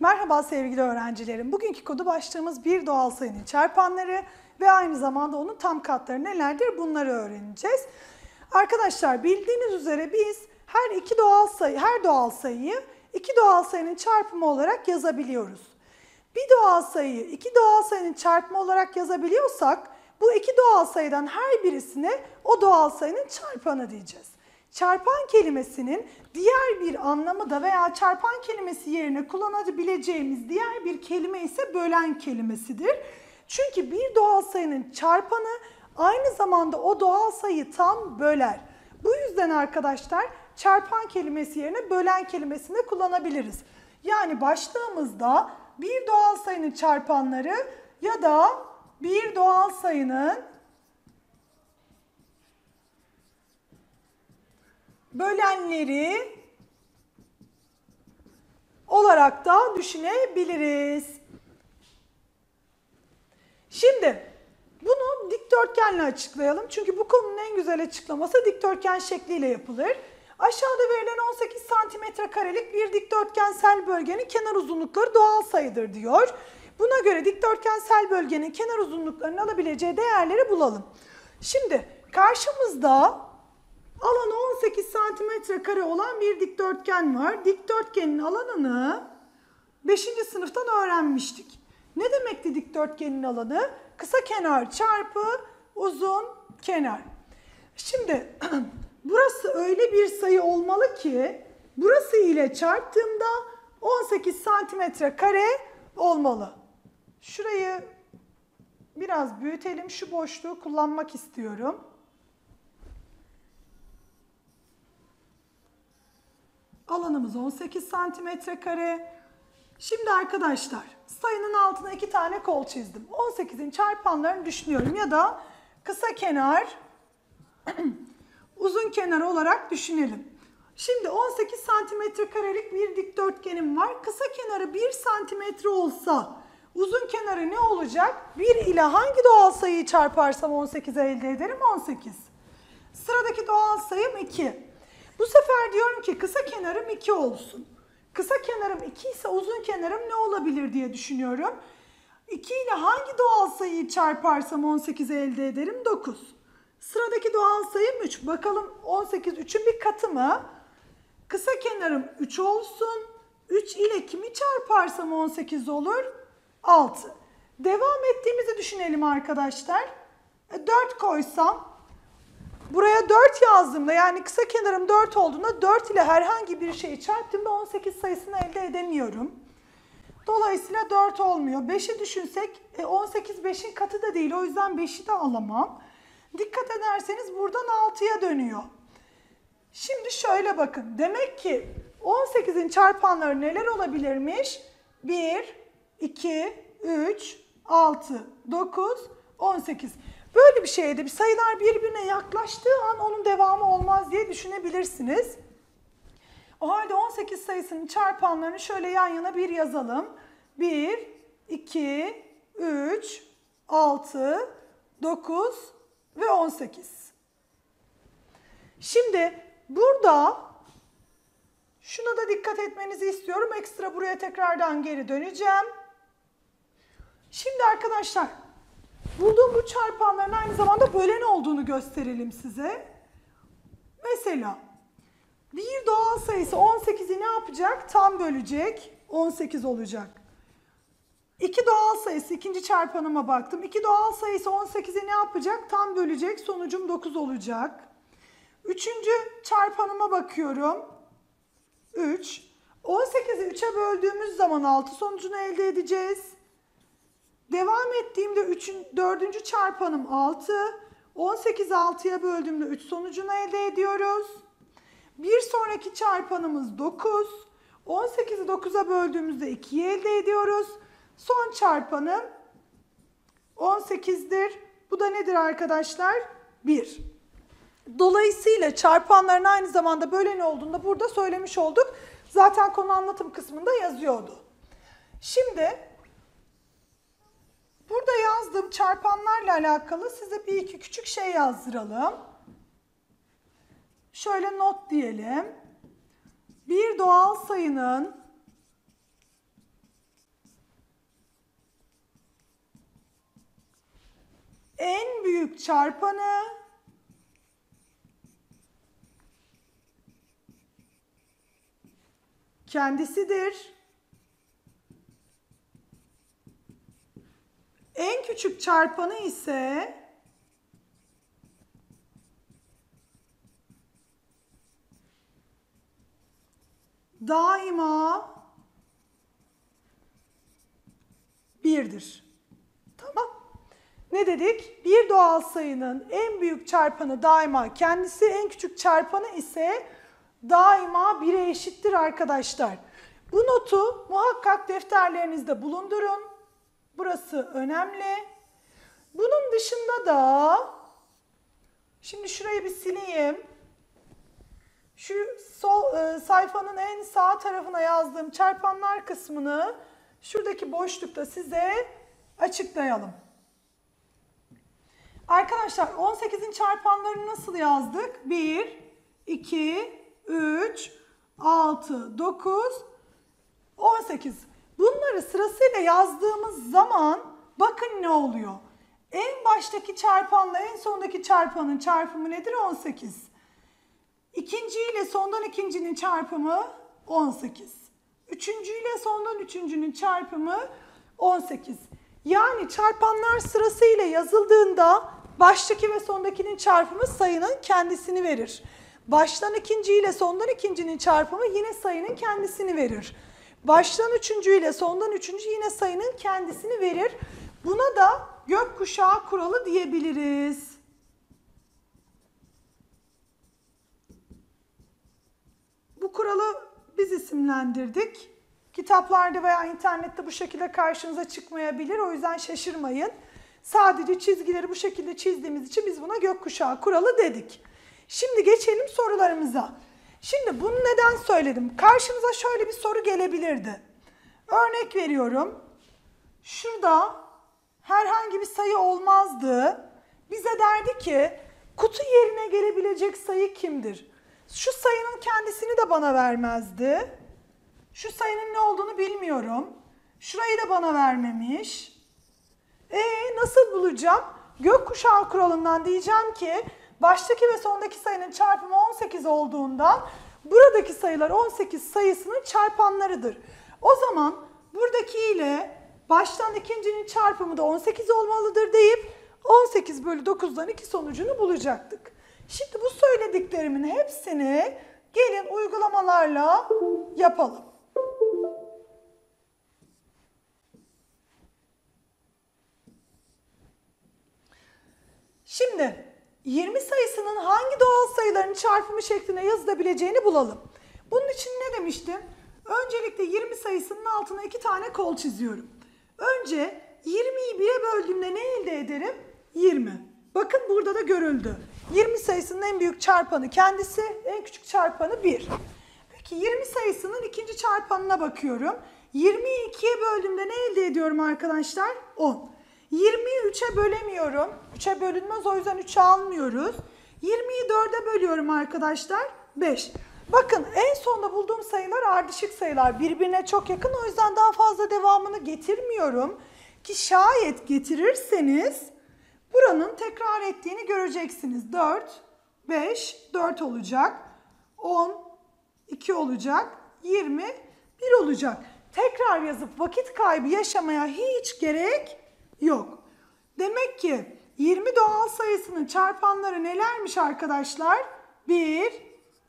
Merhaba sevgili öğrencilerim. Bugünkü kodu başlığımız bir doğal sayının çarpanları ve aynı zamanda onun tam katları nelerdir bunları öğreneceğiz. Arkadaşlar bildiğiniz üzere biz her iki doğal sayı, her doğal sayıyı iki doğal sayının çarpımı olarak yazabiliyoruz. Bir doğal sayıyı iki doğal sayının çarpımı olarak yazabiliyorsak bu iki doğal sayıdan her birisine o doğal sayının çarpanı diyeceğiz. Çarpan kelimesinin diğer bir anlamı da veya çarpan kelimesi yerine kullanabileceğimiz diğer bir kelime ise bölen kelimesidir. Çünkü bir doğal sayının çarpanı aynı zamanda o doğal sayıyı tam böler. Bu yüzden arkadaşlar çarpan kelimesi yerine bölen kelimesini kullanabiliriz. Yani başlığımızda bir doğal sayının çarpanları ya da bir doğal sayının bölenleri olarak da düşünebiliriz. Şimdi bunu dikdörtgenle açıklayalım. Çünkü bu konunun en güzel açıklaması dikdörtgen şekliyle yapılır. Aşağıda verilen 18 santimetre karelik bir dikdörtgensel bölgenin kenar uzunlukları doğal sayıdır diyor. Buna göre dikdörtgensel bölgenin kenar uzunluklarının alabileceği değerleri bulalım. Şimdi karşımızda alanı 18 santimetre kare olan bir dikdörtgen var. Dikdörtgenin alanını 5. sınıftan öğrenmiştik. Ne demekti dikdörtgenin alanı? Kısa kenar çarpı uzun kenar. Şimdi burası öyle bir sayı olmalı ki burası ile çarptığımda 18 santimetre kare olmalı. Şurayı biraz büyütelim. Şu boşluğu kullanmak istiyorum. Alanımız 18 santimetre kare. Şimdi arkadaşlar sayının altına iki tane kol çizdim. 18'in çarpanlarını düşünüyorum ya da kısa kenar, uzun kenar olarak düşünelim. Şimdi 18 santimetre karelik bir dikdörtgenim var. Kısa kenarı 1 santimetre olsa uzun kenarı ne olacak? 1 ile hangi doğal sayıyı çarparsam 18 elde ederim? 18. Sıradaki doğal sayım 2. Bu sefer diyorum ki kısa kenarım 2 olsun. Kısa kenarım 2 ise uzun kenarım ne olabilir diye düşünüyorum. 2 ile hangi doğal sayıyı çarparsam 18 elde ederim? 9. Sıradaki doğal sayım 3. Bakalım 18 3'ün bir katı mı? Kısa kenarım 3 olsun. 3 ile kimi çarparsam 18 olur? 6. Devam ettiğimizi düşünelim arkadaşlar. 4 E, koysam Buraya 4 yazdığımda yani kısa kenarım 4 olduğunda 4 ile herhangi bir şeyi çarptığımda 18 sayısını elde edemiyorum. Dolayısıyla 4 olmuyor. 5'i düşünsek e, 18 5'in katı da değil o yüzden 5'i de alamam. Dikkat ederseniz buradan 6'ya dönüyor. Şimdi şöyle bakın. Demek ki 18'in çarpanları neler olabilirmiş? 1, 2, 3, 6, 9, 18. Böyle bir şeyde bir sayılar birbirine yaklaştığı an onun devamı olmaz diye düşünebilirsiniz. O halde 18 sayısının çarpanlarını şöyle yan yana bir yazalım. 1, 2, 3, 6, 9 ve 18. Şimdi burada şuna da dikkat etmenizi istiyorum. Ekstra buraya tekrardan geri döneceğim. Şimdi arkadaşlar bulduğum bu çarpanların aynı zamanda bölen olduğunu gösterelim size. Mesela bir doğal sayısı 18'i ne yapacak? Tam bölecek. 18 olacak. İki doğal sayısı, ikinci çarpanıma baktım. İki doğal sayısı 18'i ne yapacak? Tam bölecek. Sonucum 9 olacak. Üçüncü çarpanıma bakıyorum. 3. 18'i 3'e böldüğümüz zaman 6 sonucunu elde edeceğiz. Devam ettiğimde 3'ün 4. çarpanım 6. 18 6'ya böldüğümde 3 sonucunu elde ediyoruz. Bir sonraki çarpanımız 9. 18'i 9'a böldüğümüzde 2'yi elde ediyoruz. Son çarpanım 18'dir. Bu da nedir arkadaşlar? 1. Dolayısıyla çarpanların aynı zamanda böleni olduğunda burada söylemiş olduk. Zaten konu anlatım kısmında yazıyordu. Şimdi Burada yazdığım çarpanlarla alakalı size bir iki küçük şey yazdıralım. Şöyle not diyelim. Bir doğal sayının en büyük çarpanı kendisidir. En küçük çarpanı ise daima birdir. Tamam. Ne dedik? Bir doğal sayının en büyük çarpanı daima kendisi, en küçük çarpanı ise daima 1'e eşittir arkadaşlar. Bu notu muhakkak defterlerinizde bulundurun. Burası önemli. Bunun dışında da şimdi şurayı bir sileyim. Şu sol e, sayfanın en sağ tarafına yazdığım çarpanlar kısmını şuradaki boşlukta size açıklayalım. Arkadaşlar 18'in çarpanlarını nasıl yazdık? 1, 2, 3, 6, 9, 18. Bunları sırasıyla yazdığımız zaman bakın ne oluyor? En baştaki çarpanla en sondaki çarpanın çarpımı nedir? 18. İkinci ile sondan ikincinin çarpımı 18. Üçüncü ile sondan üçüncünün çarpımı 18. Yani çarpanlar sırasıyla yazıldığında baştaki ve sondakinin çarpımı sayının kendisini verir. Baştan ikinci ile sondan ikincinin çarpımı yine sayının kendisini verir. Baştan üçüncü ile sondan üçüncü yine sayının kendisini verir. Buna da gökkuşağı kuralı diyebiliriz. Bu kuralı biz isimlendirdik. Kitaplarda veya internette bu şekilde karşınıza çıkmayabilir. O yüzden şaşırmayın. Sadece çizgileri bu şekilde çizdiğimiz için biz buna gökkuşağı kuralı dedik. Şimdi geçelim sorularımıza. Şimdi bunu neden söyledim? Karşınıza şöyle bir soru gelebilirdi. Örnek veriyorum. Şurada herhangi bir sayı olmazdı. Bize derdi ki kutu yerine gelebilecek sayı kimdir? Şu sayının kendisini de bana vermezdi. Şu sayının ne olduğunu bilmiyorum. Şurayı da bana vermemiş. E nasıl bulacağım? Gökkuşağı kuralından diyeceğim ki baştaki ve sondaki sayının çarpımı 18 olduğundan buradaki sayılar 18 sayısının çarpanlarıdır. O zaman buradaki ile baştan ikincinin çarpımı da 18 olmalıdır deyip 18 bölü 9'dan iki sonucunu bulacaktık. Şimdi bu söylediklerimin hepsini gelin uygulamalarla yapalım. Şimdi 20 sayısının hangi doğal sayıların çarpımı şeklinde yazılabileceğini bulalım. Bunun için ne demiştim? Öncelikle 20 sayısının altına iki tane kol çiziyorum. Önce 20'yi 1'e böldüğümde ne elde ederim? 20. Bakın burada da görüldü. 20 sayısının en büyük çarpanı kendisi, en küçük çarpanı 1. Peki 20 sayısının ikinci çarpanına bakıyorum. 20'yi 2'ye böldüğümde ne elde ediyorum arkadaşlar? 10. 20'yi 3'e bölemiyorum. 3'e bölünmez o yüzden 3'e almıyoruz. 20'yi 4'e bölüyorum arkadaşlar. 5. Bakın en sonda bulduğum sayılar ardışık sayılar. Birbirine çok yakın o yüzden daha fazla devamını getirmiyorum. Ki şayet getirirseniz buranın tekrar ettiğini göreceksiniz. 4, 5, 4 olacak. 10, 2 olacak. 20, 1 olacak. Tekrar yazıp vakit kaybı yaşamaya hiç gerek yok. Demek ki 20 doğal sayısının çarpanları nelermiş arkadaşlar? 1,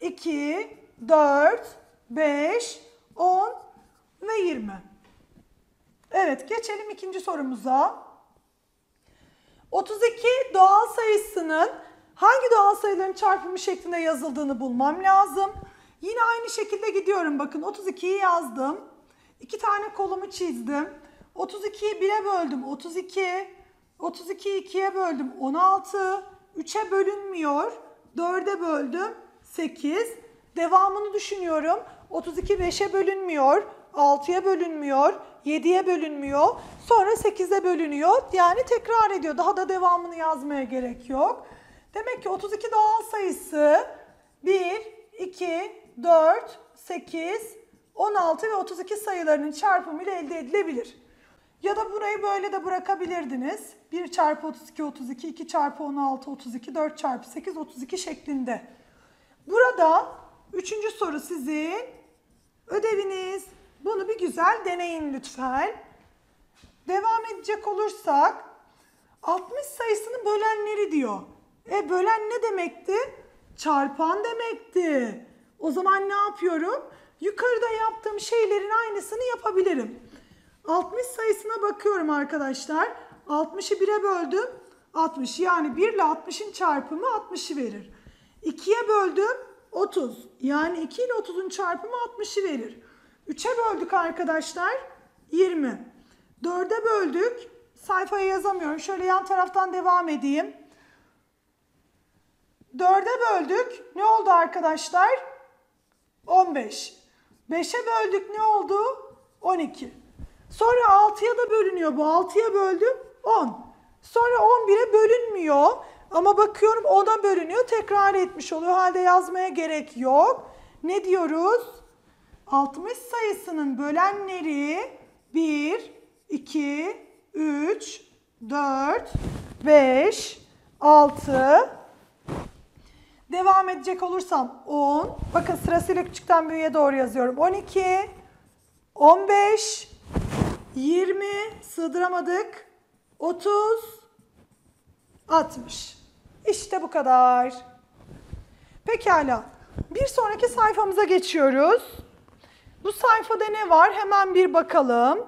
2, 4, 5, 10 ve 20. Evet geçelim ikinci sorumuza. 32 doğal sayısının hangi doğal sayıların çarpımı şeklinde yazıldığını bulmam lazım. Yine aynı şekilde gidiyorum. Bakın 32'yi yazdım. İki tane kolumu çizdim. 32'yi 1'e böldüm 32. 32'yi 2'ye böldüm 16. 3'e bölünmüyor. 4'e böldüm 8. Devamını düşünüyorum. 32 5'e bölünmüyor. 6'ya bölünmüyor. 7'ye bölünmüyor. Sonra 8'e bölünüyor. Yani tekrar ediyor. Daha da devamını yazmaya gerek yok. Demek ki 32 doğal sayısı 1, 2, 4, 8, 16 ve 32 sayılarının çarpımı ile elde edilebilir. Ya da burayı böyle de bırakabilirdiniz. 1 çarpı 32 32, 2 çarpı 16 32, 4 çarpı 8 32 şeklinde. Burada üçüncü soru sizin ödeviniz. Bunu bir güzel deneyin lütfen. Devam edecek olursak 60 sayısını bölenleri diyor. E bölen ne demekti? Çarpan demekti. O zaman ne yapıyorum? Yukarıda yaptığım şeylerin aynısını yapabilirim. 60 sayısına bakıyorum arkadaşlar. 60'ı 1'e böldüm. 60 yani 1 ile 60'ın çarpımı 60'ı verir. 2'ye böldüm 30. Yani 2 ile 30'un çarpımı 60'ı verir. 3'e böldük arkadaşlar 20. 4'e böldük. Sayfaya yazamıyorum. Şöyle yan taraftan devam edeyim. 4'e böldük. Ne oldu arkadaşlar? 15. 5'e böldük ne oldu? 12. Sonra 6'ya da bölünüyor bu. 6'ya böldüm 10. Sonra 11'e bölünmüyor. Ama bakıyorum 10'a bölünüyor. Tekrar etmiş oluyor. Halde yazmaya gerek yok. Ne diyoruz? 60 sayısının bölenleri 1, 2, 3, 4, 5, 6, Devam edecek olursam 10. Bakın sırasıyla küçükten büyüğe doğru yazıyorum. 12, 15, 20, sığdıramadık. 30, 60. İşte bu kadar. Pekala. Bir sonraki sayfamıza geçiyoruz. Bu sayfada ne var? Hemen bir bakalım.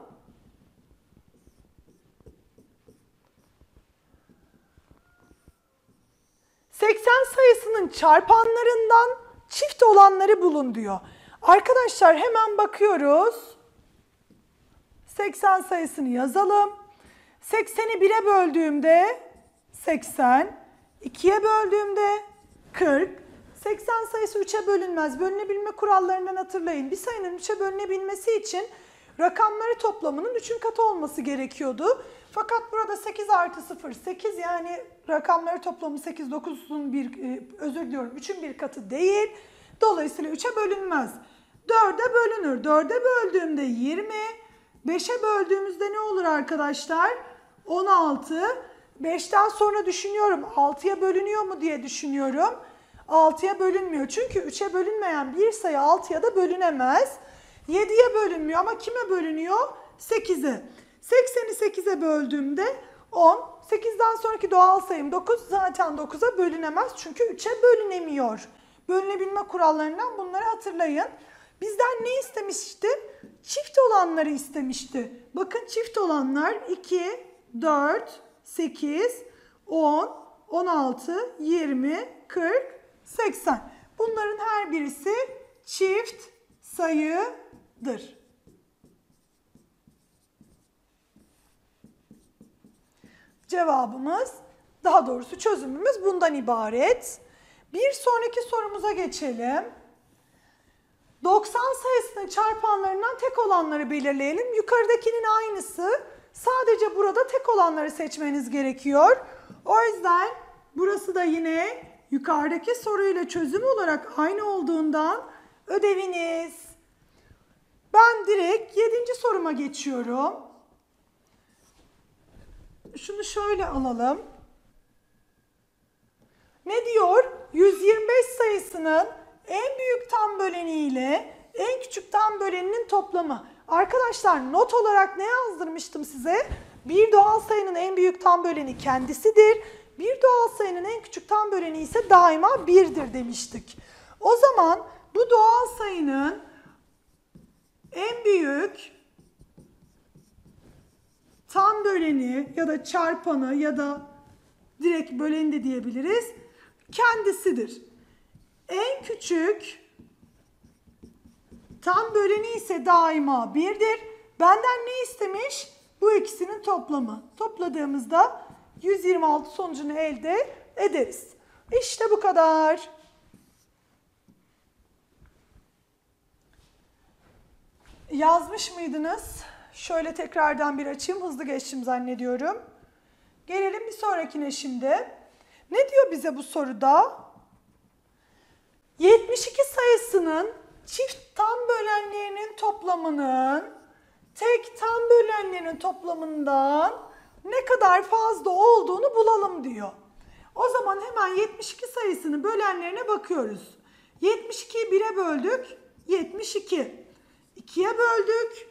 ...80 sayısının çarpanlarından çift olanları bulun diyor. Arkadaşlar hemen bakıyoruz. 80 sayısını yazalım. 80'i 1'e böldüğümde 80, 2'ye böldüğümde 40, 80 sayısı 3'e bölünmez. Bölünebilme kurallarından hatırlayın. Bir sayının 3'e bölünebilmesi için rakamları toplamının 3'ün katı olması gerekiyordu. Fakat burada 8 artı 0, 8 yani rakamları toplamı 8, 9'un bir, e, özür diliyorum 3'ün bir katı değil. Dolayısıyla 3'e bölünmez. 4'e bölünür. 4'e böldüğümde 20, 5'e böldüğümüzde ne olur arkadaşlar? 16. 5'ten sonra düşünüyorum 6'ya bölünüyor mu diye düşünüyorum. 6'ya bölünmüyor. Çünkü 3'e bölünmeyen bir sayı 6'ya da bölünemez. 7'ye bölünmüyor ama kime bölünüyor? 8'e. 80'i 8'e böldüğümde 10. 8'den sonraki doğal sayım 9 zaten 9'a bölünemez. Çünkü 3'e bölünemiyor. Bölünebilme kurallarından bunları hatırlayın. Bizden ne istemişti? Çift olanları istemişti. Bakın çift olanlar 2, 4, 8, 10, 16, 20, 40, 80. Bunların her birisi çift sayıdır. Cevabımız, daha doğrusu çözümümüz bundan ibaret. Bir sonraki sorumuza geçelim. 90 sayısının çarpanlarından tek olanları belirleyelim. Yukarıdakinin aynısı. Sadece burada tek olanları seçmeniz gerekiyor. O yüzden burası da yine yukarıdaki soruyla çözüm olarak aynı olduğundan ödeviniz. Ben direkt 7. soruma geçiyorum. Şunu şöyle alalım. Ne diyor? 125 sayısının en büyük tam böleni ile en küçük tam böleninin toplamı. Arkadaşlar not olarak ne yazdırmıştım size? Bir doğal sayının en büyük tam böleni kendisidir. Bir doğal sayının en küçük tam böleni ise daima birdir demiştik. O zaman bu doğal sayının en büyük tam böleni ya da çarpanı ya da direkt böleni de diyebiliriz kendisidir. En küçük tam böleni ise daima birdir. Benden ne istemiş? Bu ikisinin toplamı. Topladığımızda 126 sonucunu elde ederiz. İşte bu kadar. Yazmış mıydınız? Şöyle tekrardan bir açayım. Hızlı geçtim zannediyorum. Gelelim bir sonrakine şimdi. Ne diyor bize bu soruda? 72 sayısının çift tam bölenlerinin toplamının tek tam bölenlerin toplamından ne kadar fazla olduğunu bulalım diyor. O zaman hemen 72 sayısını bölenlerine bakıyoruz. 72'yi 1'e böldük. 72. 2'ye böldük.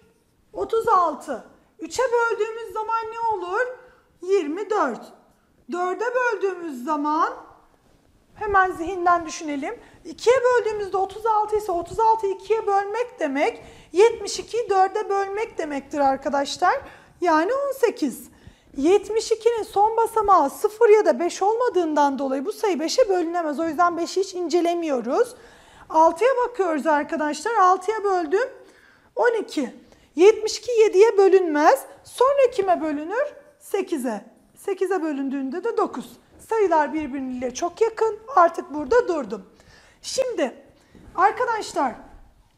36. 3'e böldüğümüz zaman ne olur? 24. 4'e böldüğümüz zaman hemen zihinden düşünelim. 2'ye böldüğümüzde 36 ise 36'yı 2'ye bölmek demek 72'yi 4'e bölmek demektir arkadaşlar. Yani 18. 72'nin son basamağı 0 ya da 5 olmadığından dolayı bu sayı 5'e bölünemez. O yüzden 5'i hiç incelemiyoruz. 6'ya bakıyoruz arkadaşlar. 6'ya böldüm. 12. 72 7'ye bölünmez. Sonra kime bölünür? 8'e. 8'e bölündüğünde de 9. Sayılar birbirine çok yakın. Artık burada durdum. Şimdi arkadaşlar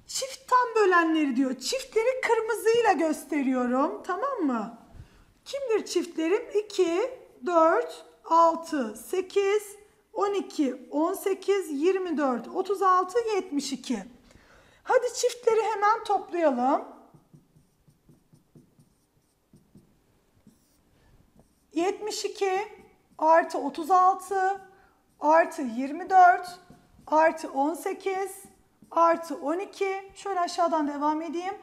çift tam bölenleri diyor. Çiftleri kırmızıyla gösteriyorum. Tamam mı? Kimdir çiftlerim? 2, 4, 6, 8, 12, 18, 24, 36, 72. Hadi çiftleri hemen toplayalım. 72 artı 36 artı 24 artı 18 artı 12 şöyle aşağıdan devam edeyim.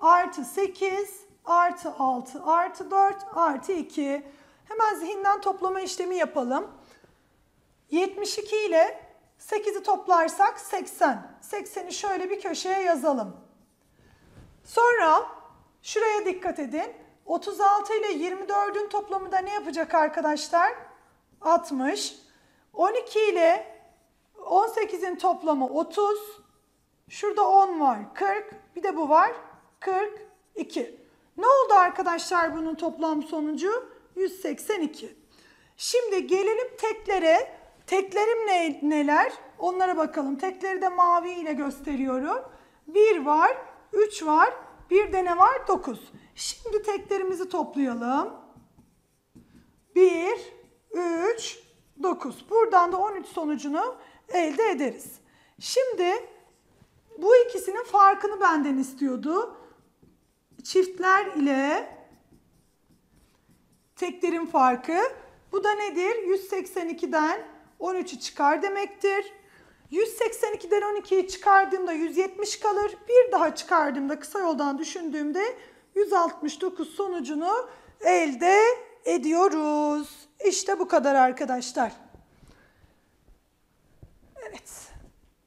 Artı 8 artı 6 artı 4 artı 2 hemen zihinden toplama işlemi yapalım. 72 ile 8'i toplarsak 80 80'i şöyle bir köşeye yazalım. Sonra şuraya dikkat edin. 36 ile 24'ün toplamı da ne yapacak arkadaşlar 60 12 ile 18'in toplamı 30. Şurada 10 var. 40. Bir de bu var. 42. Ne oldu arkadaşlar bunun toplam sonucu? 182. Şimdi gelelim teklere. Teklerim ne, neler? Onlara bakalım. Tekleri de mavi ile gösteriyorum. 1 var, 3 var, bir de ne var? 9. Şimdi teklerimizi toplayalım. 1, 3, 9. Buradan da 13 sonucunu elde ederiz. Şimdi bu ikisinin farkını benden istiyordu. Çiftler ile teklerin farkı. Bu da nedir? 182'den 13'ü çıkar demektir. 182'den 12'yi çıkardığımda 170 kalır. Bir daha çıkardığımda kısa yoldan düşündüğümde 169 sonucunu elde ediyoruz. İşte bu kadar arkadaşlar. Evet.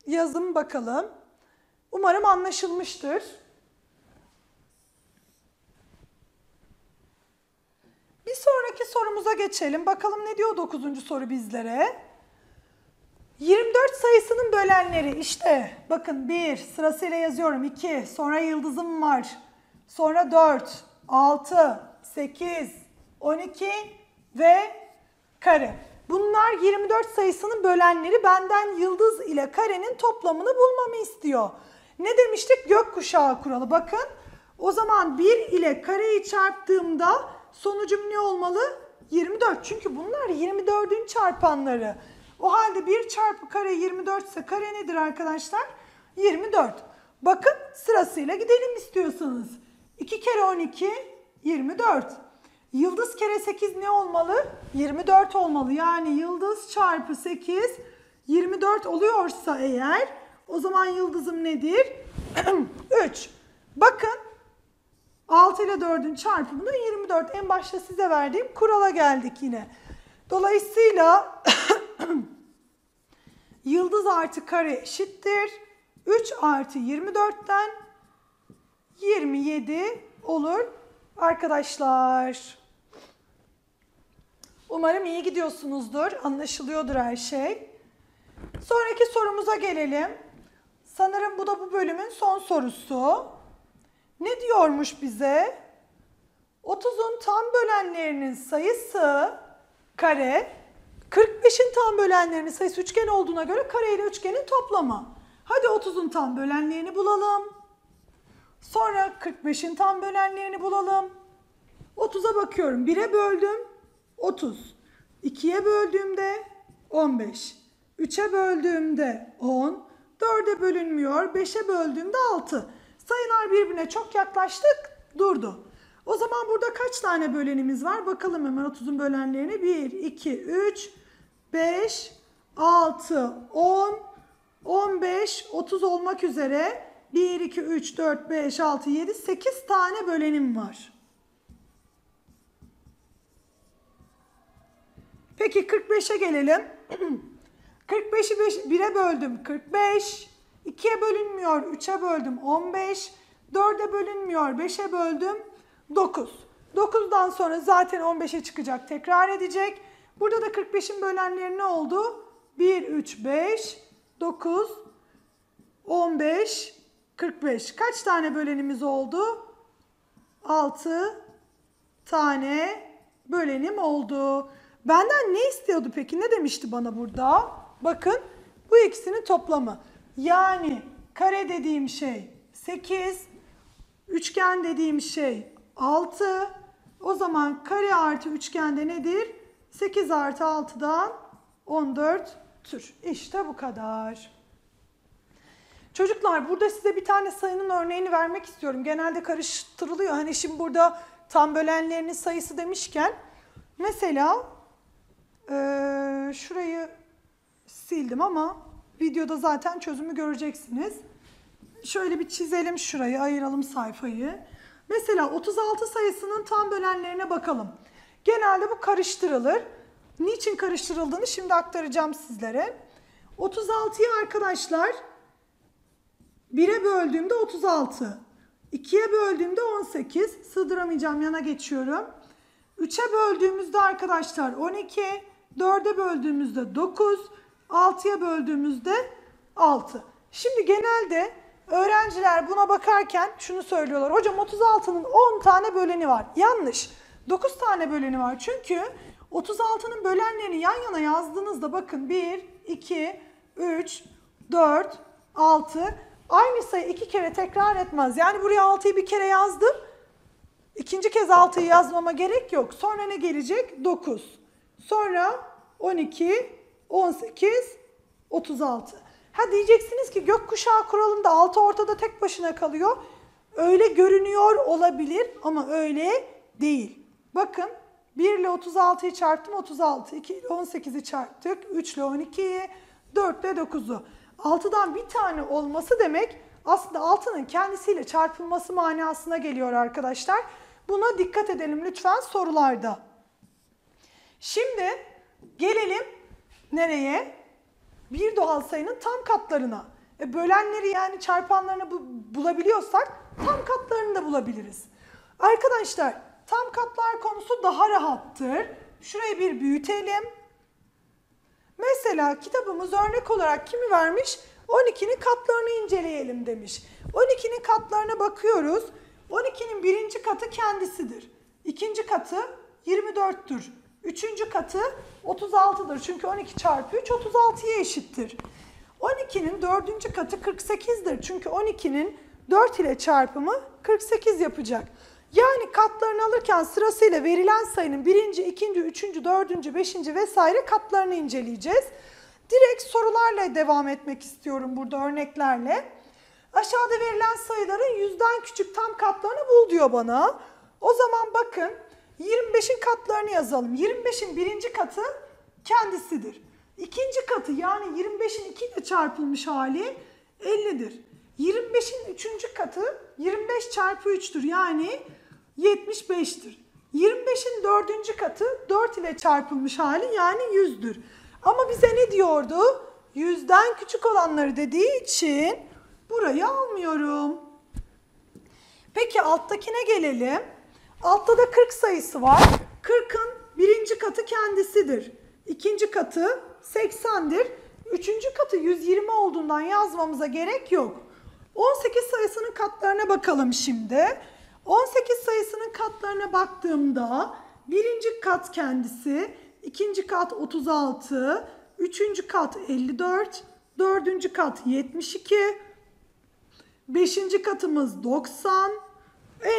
Yazım bakalım. Umarım anlaşılmıştır. Bir sonraki sorumuza geçelim. Bakalım ne diyor 9. soru bizlere? 24 sayısının bölenleri işte bakın 1 sırasıyla yazıyorum 2 sonra yıldızım var sonra 4 6 8 12 ve kare. Bunlar 24 sayısının bölenleri benden yıldız ile karenin toplamını bulmamı istiyor. Ne demiştik? Gökkuşağı kuralı. Bakın o zaman 1 ile kareyi çarptığımda sonucum ne olmalı? 24. Çünkü bunlar 24'ün çarpanları. O halde 1 çarpı kare 24 ise kare nedir arkadaşlar? 24. Bakın sırasıyla gidelim istiyorsanız. 2 kere 12 24. Yıldız kere 8 ne olmalı? 24 olmalı. Yani yıldız çarpı 8 24 oluyorsa eğer o zaman yıldızım nedir? 3. Bakın 6 ile 4'ün çarpımı 24. En başta size verdiğim kurala geldik yine. Dolayısıyla yıldız artı kare eşittir. 3 artı 24'ten 27 olur arkadaşlar. Umarım iyi gidiyorsunuzdur. Anlaşılıyordur her şey. Sonraki sorumuza gelelim. Sanırım bu da bu bölümün son sorusu. Ne diyormuş bize? 30'un tam bölenlerinin sayısı kare, 45'in tam bölenlerinin sayısı üçgen olduğuna göre kare ile üçgenin toplamı. Hadi 30'un tam bölenlerini bulalım. Sonra 45'in tam bölenlerini bulalım. 30'a bakıyorum. 1'e böldüm. 30. 2'ye böldüğümde 15. 3'e böldüğümde 10. 4'e bölünmüyor. 5'e böldüğümde 6. Sayılar birbirine çok yaklaştık Durdu. O zaman burada kaç tane bölenimiz var? Bakalım hemen 30'un bölenlerini. 1, 2, 3, 5, 6, 10, 15, 30 olmak üzere 1, 2, 3, 4, 5, 6, 7, 8 tane bölenim var. Peki 45'e gelelim. 45'i 1'e böldüm 45. 2'ye bölünmüyor 3'e böldüm 15. 4'e bölünmüyor 5'e böldüm 9. 9'dan sonra zaten 15'e çıkacak tekrar edecek. Burada da 45'in bölenleri ne oldu? 1, 3, 5, 9, 15, 45. Kaç tane bölenimiz oldu? 6 tane bölenim oldu. Benden ne istiyordu peki? Ne demişti bana burada? Bakın bu ikisinin toplamı. Yani kare dediğim şey 8, üçgen dediğim şey 6. O zaman kare artı üçgende nedir? 8 artı 6'dan 14 tür. İşte bu kadar. Çocuklar burada size bir tane sayının örneğini vermek istiyorum. Genelde karıştırılıyor. Hani şimdi burada tam bölenlerinin sayısı demişken mesela ee, şurayı sildim ama videoda zaten çözümü göreceksiniz. Şöyle bir çizelim şurayı, ayıralım sayfayı. Mesela 36 sayısının tam bölenlerine bakalım. Genelde bu karıştırılır. Niçin karıştırıldığını şimdi aktaracağım sizlere. 36'yı arkadaşlar 1'e böldüğümde 36. 2'ye böldüğümde 18. Sığdıramayacağım yana geçiyorum. 3'e böldüğümüzde arkadaşlar 12. 4'e böldüğümüzde 9. 6'ya böldüğümüzde 6. Şimdi genelde öğrenciler buna bakarken şunu söylüyorlar. Hocam 36'nın 10 tane böleni var. Yanlış. 9 tane böleni var. Çünkü 36'nın bölenlerini yan yana yazdığınızda bakın 1, 2, 3, 4, 6. Aynı sayı iki kere tekrar etmez. Yani buraya 6'yı bir kere yazdım. İkinci kez 6'yı yazmama gerek yok. Sonra ne gelecek? 9. Sonra 12, 18, 36. Ha diyeceksiniz ki gökkuşağı kuralında 6 ortada tek başına kalıyor. Öyle görünüyor olabilir ama öyle değil. Bakın 1 ile 36'yı çarptım 36. 2 ile 18'i çarptık. 3 ile 12'yi, 4 ile 9'u. 6'dan bir tane olması demek aslında 6'nın kendisiyle çarpılması manasına geliyor arkadaşlar. Buna dikkat edelim lütfen sorularda. Şimdi gelelim nereye? Bir doğal sayının tam katlarına. E bölenleri yani çarpanlarını bu, bulabiliyorsak tam katlarını da bulabiliriz. Arkadaşlar tam katlar konusu daha rahattır. Şurayı bir büyütelim. Mesela kitabımız örnek olarak kimi vermiş? 12'nin katlarını inceleyelim demiş. 12'nin katlarına bakıyoruz. 12'nin birinci katı kendisidir. İkinci katı 24'tür. Üçüncü katı 36'dır. Çünkü 12 çarpı 3 36'ya eşittir. 12'nin dördüncü katı 48'dir. Çünkü 12'nin 4 ile çarpımı 48 yapacak. Yani katlarını alırken sırasıyla verilen sayının birinci, ikinci, üçüncü, dördüncü, beşinci vesaire katlarını inceleyeceğiz. Direkt sorularla devam etmek istiyorum burada örneklerle. Aşağıda verilen sayıların yüzden küçük tam katlarını bul diyor bana. O zaman bakın 25'in katlarını yazalım. 25'in birinci katı kendisidir. İkinci katı yani 25'in 2 ile çarpılmış hali 50'dir. 25'in üçüncü katı 25 çarpı 3'tür yani 75'tir. 25'in dördüncü katı 4 ile çarpılmış hali yani 100'dür. Ama bize ne diyordu? Yüzden küçük olanları dediği için burayı almıyorum. Peki alttakine gelelim. Altta da 40 sayısı var. 40'ın birinci katı kendisidir. İkinci katı 80'dir. Üçüncü katı 120 olduğundan yazmamıza gerek yok. 18 sayısının katlarına bakalım şimdi. 18 sayısının katlarına baktığımda birinci kat kendisi, ikinci kat 36, üçüncü kat 54, dördüncü kat 72, beşinci katımız 90. E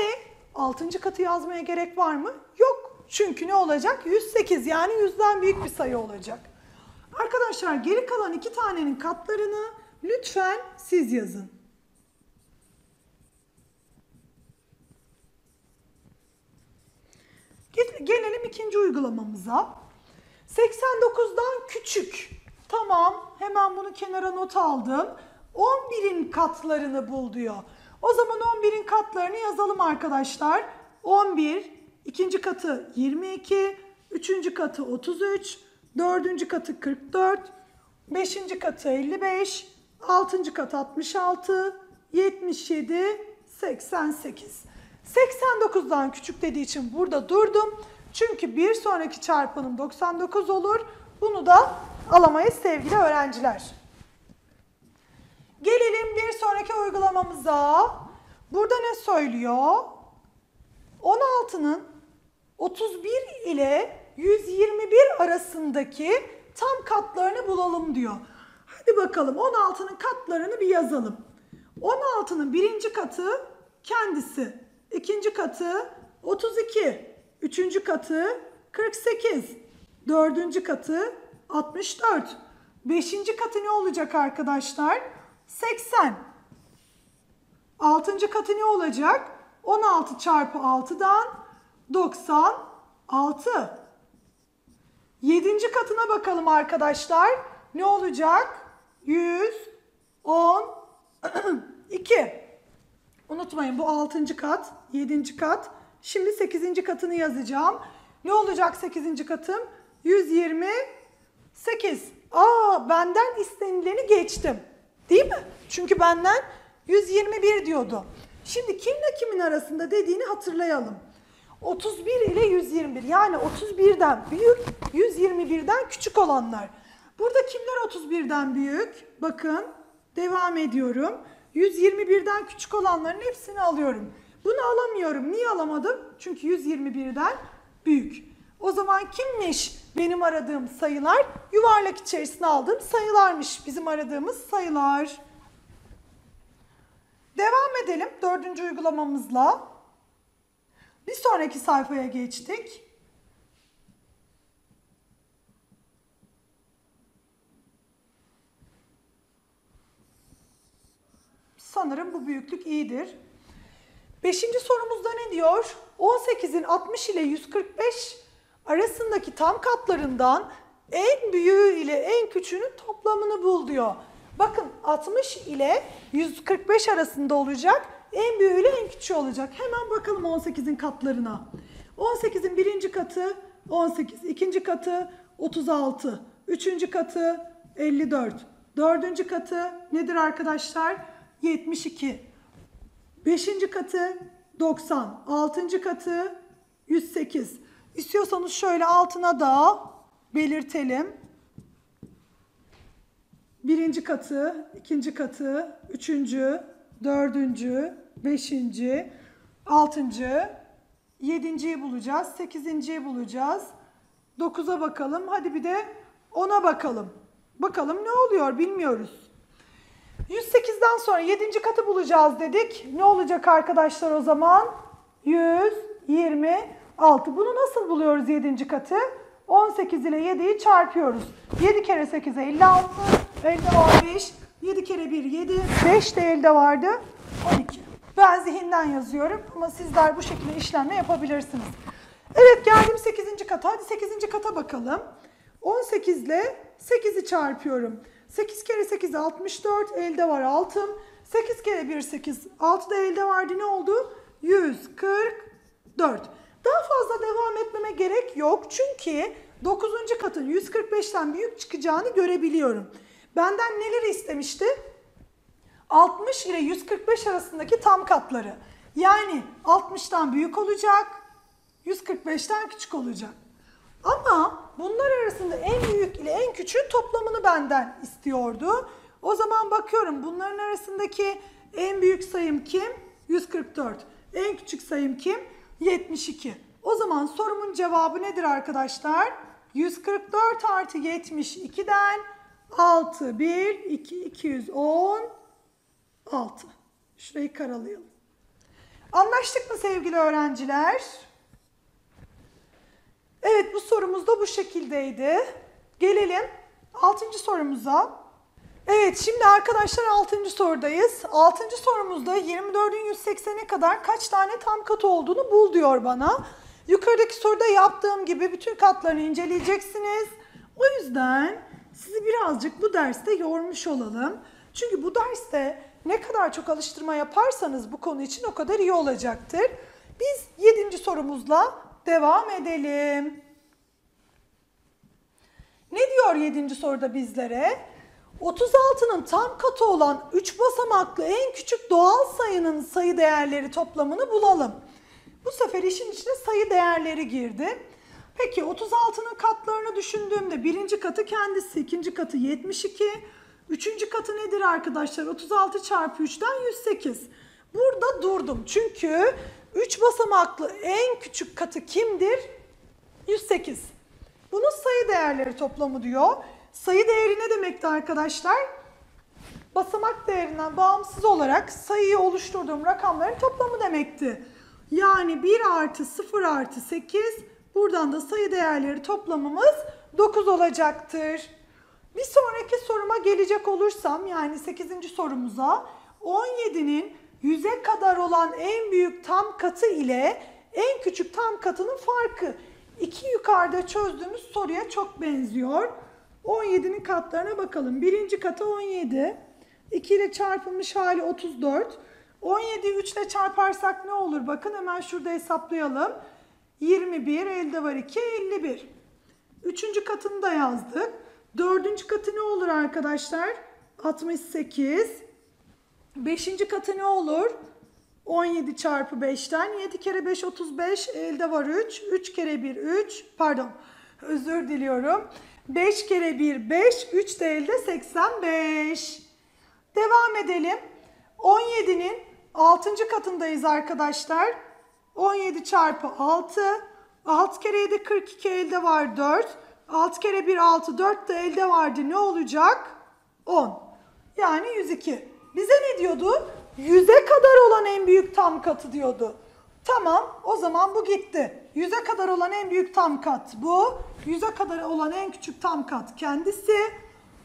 altıncı katı yazmaya gerek var mı? Yok. Çünkü ne olacak? 108 yani yüzden büyük bir sayı olacak. Arkadaşlar geri kalan iki tanenin katlarını lütfen siz yazın. Gelelim ikinci uygulamamıza. 89'dan küçük. Tamam hemen bunu kenara not aldım. 11'in katlarını bul diyor. O zaman 11'in katlarını yazalım arkadaşlar. 11, ikinci katı 22, üçüncü katı 33, dördüncü katı 44, beşinci katı 55, altıncı katı 66, 77, 88. 89'dan küçük dediği için burada durdum. Çünkü bir sonraki çarpanım 99 olur. Bunu da alamayız sevgili öğrenciler. Gelelim bir sonraki uygulamamıza. Burada ne söylüyor? 16'nın 31 ile 121 arasındaki tam katlarını bulalım diyor. Hadi bakalım 16'nın katlarını bir yazalım. 16'nın birinci katı kendisi. İkinci katı 32. Üçüncü katı 48. Dördüncü katı 64. Beşinci katı ne olacak arkadaşlar? 80. Altıncı katı ne olacak? 16 çarpı 6'dan 96. Yedinci katına bakalım arkadaşlar. Ne olacak? 112. Unutmayın bu 6. kat, 7. kat. Şimdi 8. katını yazacağım. Ne olacak 8. katım? 128. Aa benden istenileni geçtim. Değil mi? Çünkü benden 121 diyordu. Şimdi kimle kimin arasında dediğini hatırlayalım. 31 ile 121 yani 31'den büyük 121'den küçük olanlar. Burada kimler 31'den büyük? Bakın devam ediyorum. 121'den küçük olanların hepsini alıyorum. Bunu alamıyorum. Niye alamadım? Çünkü 121'den büyük. O zaman kimmiş benim aradığım sayılar? Yuvarlak içerisine aldığım sayılarmış bizim aradığımız sayılar. Devam edelim dördüncü uygulamamızla. Bir sonraki sayfaya geçtik. Sanırım bu büyüklük iyidir. Beşinci sorumuzda ne diyor? 18'in 60 ile 145 arasındaki tam katlarından en büyüğü ile en küçüğünün toplamını bul diyor. Bakın 60 ile 145 arasında olacak. En büyüğü ile en küçüğü olacak. Hemen bakalım 18'in katlarına. 18'in birinci katı 18, ikinci katı 36, üçüncü katı 54, dördüncü katı nedir arkadaşlar? 72, beşinci katı 90, altıncı katı 108. İstiyorsanız şöyle altına da belirtelim. Birinci katı, ikinci katı, üçüncü, dördüncü, beşinci, altıncı, yedinciyi bulacağız, sekizinciyi bulacağız. Dokuza bakalım. Hadi bir de ona bakalım. Bakalım ne oluyor bilmiyoruz. 108'den sonra 7. katı bulacağız dedik. Ne olacak arkadaşlar o zaman? 126. Bunu nasıl buluyoruz 7. katı? 18 ile 7'yi çarpıyoruz. 7 kere 8'e 56. Elde var 5. 7 kere 1 7. 5 de elde vardı. 12. Ben zihinden yazıyorum ama sizler bu şekilde işlemle yapabilirsiniz. Evet geldim 8. kata. Hadi 8. kata bakalım. 18 ile 8'i çarpıyorum. 8 kere 8 64 elde var altım. 8 kere 1 8 6 da elde vardı ne oldu? 144. Daha fazla devam etmeme gerek yok çünkü 9. katın 145'ten büyük çıkacağını görebiliyorum. Benden neleri istemişti? 60 ile 145 arasındaki tam katları. Yani 60'tan büyük olacak, 145'ten küçük olacak. Ama bunlar arasında en büyük ile en küçüğün toplamını benden istiyordu. O zaman bakıyorum bunların arasındaki en büyük sayım kim? 144. En küçük sayım kim? 72. O zaman sorumun cevabı nedir arkadaşlar? 144 artı 72'den 6, 1, 2, 210, 6. Şurayı karalayalım. Anlaştık mı sevgili öğrenciler? Evet bu sorumuz da bu şekildeydi. Gelelim 6. sorumuza. Evet şimdi arkadaşlar 6. sorudayız. 6. sorumuzda 24'ün 180'e kadar kaç tane tam katı olduğunu bul diyor bana. Yukarıdaki soruda yaptığım gibi bütün katlarını inceleyeceksiniz. O yüzden sizi birazcık bu derste yormuş olalım. Çünkü bu derste ne kadar çok alıştırma yaparsanız bu konu için o kadar iyi olacaktır. Biz yedinci sorumuzla devam edelim. Ne diyor yedinci soruda bizlere? 36'nın tam katı olan 3 basamaklı en küçük doğal sayının sayı değerleri toplamını bulalım. Bu sefer işin içine sayı değerleri girdi. Peki 36'nın katlarını düşündüğümde birinci katı kendisi, ikinci katı 72, üçüncü katı nedir arkadaşlar? 36 çarpı 3'ten 108. Burada durdum çünkü 3 basamaklı en küçük katı kimdir? 108. Bunun sayı değerleri toplamı diyor. Sayı değeri ne demekti arkadaşlar? Basamak değerinden bağımsız olarak sayıyı oluşturduğum rakamların toplamı demekti. Yani 1 artı 0 artı 8 buradan da sayı değerleri toplamımız 9 olacaktır. Bir sonraki soruma gelecek olursam yani 8. sorumuza 17'nin 100'e kadar olan en büyük tam katı ile en küçük tam katının farkı. İki yukarıda çözdüğümüz soruya çok benziyor. 17'nin katlarına bakalım. Birinci katı 17. 2 ile çarpılmış hali 34. 17'yi 3 ile çarparsak ne olur? Bakın hemen şurada hesaplayalım. 21, elde var 2, 51. Üçüncü katını da yazdık. Dördüncü katı ne olur arkadaşlar? 68. Beşinci katı ne olur? 17 çarpı 5'ten 7 kere 5 35 elde var 3. 3 kere 1 3 pardon özür diliyorum. 5 kere 1 5 3 de elde 85. Devam edelim. 17'nin 6. katındayız arkadaşlar. 17 çarpı 6. 6 kere 7 42 elde var 4. 6 kere 1 6 4 de elde vardı. Ne olacak? 10. Yani 102. Bize ne diyordu? 100'e kadar olan en büyük tam katı diyordu. Tamam o zaman bu gitti. 100'e kadar olan en büyük tam kat bu. 100'e kadar olan en küçük tam kat kendisi.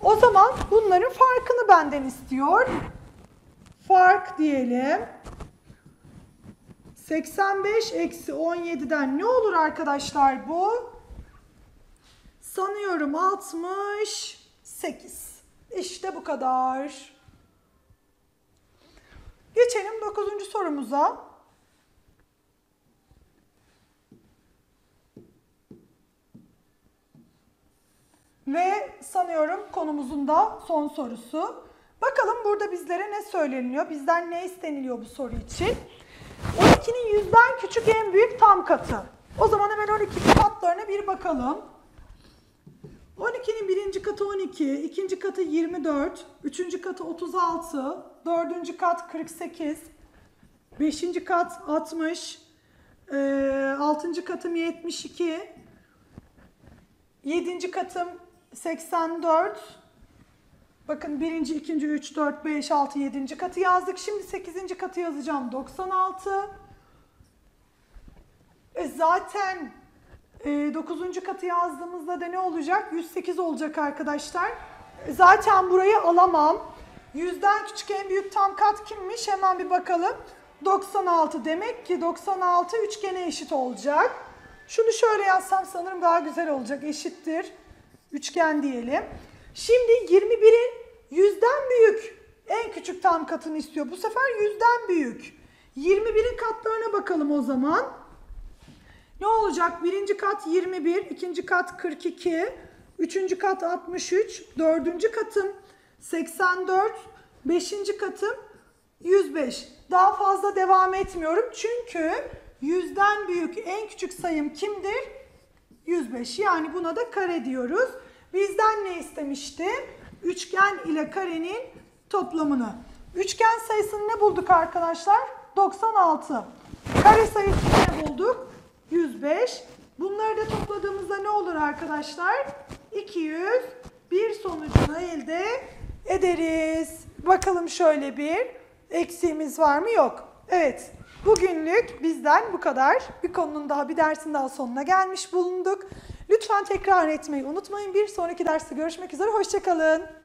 O zaman bunların farkını benden istiyor. Fark diyelim. 85 eksi 17'den ne olur arkadaşlar bu? Sanıyorum 68. İşte bu kadar. Geçelim 9. sorumuza. Ve sanıyorum konumuzun da son sorusu. Bakalım burada bizlere ne söyleniyor? Bizden ne isteniliyor bu soru için? 12'nin yüzden küçük en büyük tam katı. O zaman hemen 12 katlarına bir bakalım. 12'nin birinci katı 12, ikinci katı 24, üçüncü katı 36, dördüncü kat 48, beşinci kat 60, e, altıncı katım 72, yedinci katım 84, bakın birinci, ikinci, üç, dört, beş, altı, yedinci katı yazdık. Şimdi sekizinci katı yazacağım 96. E zaten 9. katı yazdığımızda da ne olacak? 108 olacak arkadaşlar. Zaten burayı alamam. Yüzden küçük en büyük tam kat kimmiş? Hemen bir bakalım. 96 demek ki 96 üçgene eşit olacak. Şunu şöyle yazsam sanırım daha güzel olacak. Eşittir. Üçgen diyelim. Şimdi 21'in yüzden büyük en küçük tam katını istiyor. Bu sefer yüzden büyük. 21'in katlarına bakalım o zaman. Ne olacak? Birinci kat 21, ikinci kat 42, üçüncü kat 63, dördüncü katım 84, beşinci katım 105. Daha fazla devam etmiyorum çünkü yüzden büyük en küçük sayım kimdir? 105. Yani buna da kare diyoruz. Bizden ne istemişti? Üçgen ile karenin toplamını. Üçgen sayısını ne bulduk arkadaşlar? 96. Kare sayısını ne bulduk? 105. Bunları da topladığımızda ne olur arkadaşlar? 200. Bir sonucunu elde ederiz. Bakalım şöyle bir eksiğimiz var mı? Yok. Evet. Bugünlük bizden bu kadar. Bir konunun daha bir dersin daha sonuna gelmiş bulunduk. Lütfen tekrar etmeyi unutmayın. Bir sonraki derste görüşmek üzere. Hoşçakalın.